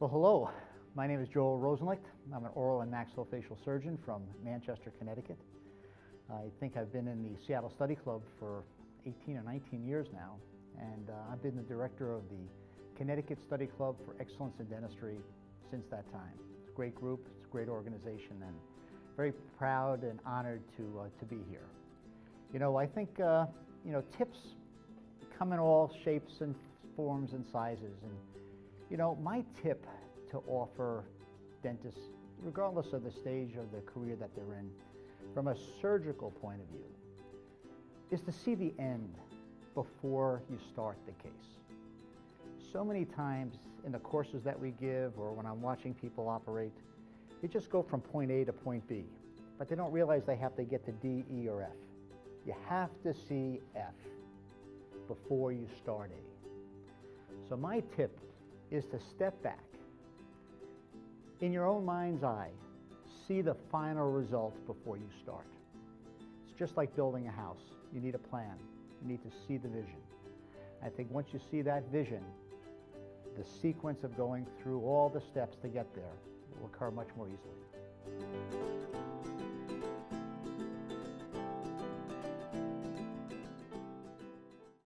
Well, hello. My name is Joel Rosenlicht. I'm an oral and maxillofacial surgeon from Manchester, Connecticut. I think I've been in the Seattle Study Club for 18 or 19 years now, and uh, I've been the director of the Connecticut Study Club for Excellence in Dentistry since that time. It's a great group, it's a great organization, and very proud and honored to, uh, to be here. You know, I think, uh, you know, tips come in all shapes and forms and sizes, and you know, my tip to offer dentists, regardless of the stage of the career that they're in, from a surgical point of view, is to see the end before you start the case. So many times in the courses that we give or when I'm watching people operate, you just go from point A to point B, but they don't realize they have to get to D, E, or F. You have to see F before you start A. So my tip is to step back. In your own mind's eye, see the final result before you start. It's just like building a house. You need a plan. You need to see the vision. I think once you see that vision, the sequence of going through all the steps to get there will occur much more easily.